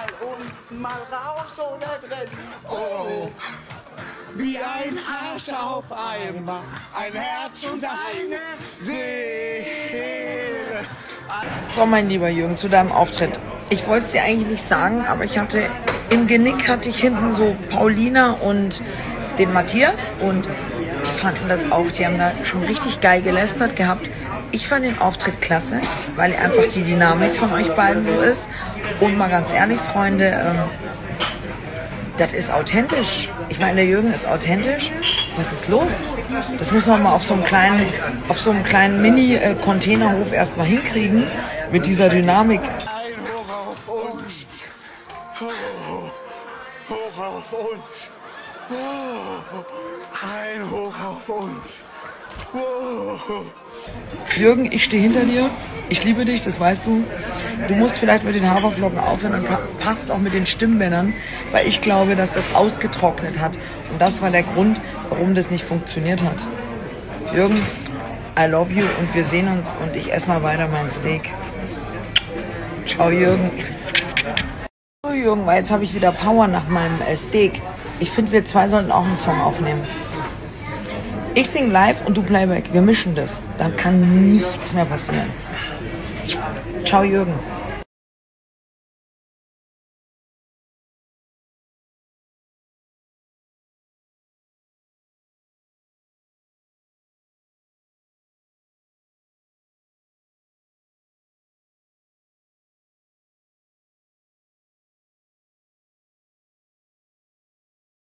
mal unten, mal raus oder drin. Oh, wie ein Arsch auf Eimer, ein Herz und eine Seele. So, mein lieber Jürgen, zu deinem Auftritt. Ich wollte es dir eigentlich nicht sagen, aber ich hatte im Genick hatte ich hinten so Paulina und den Matthias und die fanden das auch. Die haben da schon richtig geil gelästert gehabt. Ich fand den Auftritt klasse, weil einfach die Dynamik von euch beiden so ist. Und mal ganz ehrlich, Freunde, ähm, das ist authentisch. Ich meine, der Jürgen ist authentisch. Was ist los? Das muss man mal auf so einem kleinen, auf so einem kleinen Mini-Containerhof erstmal hinkriegen mit dieser Dynamik. Ein Hoch auf uns. Hoch auf uns. Ein Hoch auf uns. Oh. Jürgen, ich stehe hinter dir. Ich liebe dich, das weißt du. Du musst vielleicht mit den Haferflocken aufhören und pa- passt auch mit den Stimmbändern, weil ich glaube, dass das ausgetrocknet hat. Und das war der Grund, warum das nicht funktioniert hat. Jürgen, I love you und wir sehen uns und ich esse mal weiter mein Steak. Ciao, Jürgen. So, Jürgen, weil jetzt habe ich wieder Power nach meinem äh, Steak. Ich finde, wir zwei sollten auch einen Song aufnehmen. Ich sing live und du Playback. Wir mischen das. Dann kann nichts mehr passieren. Ciao, Jürgen.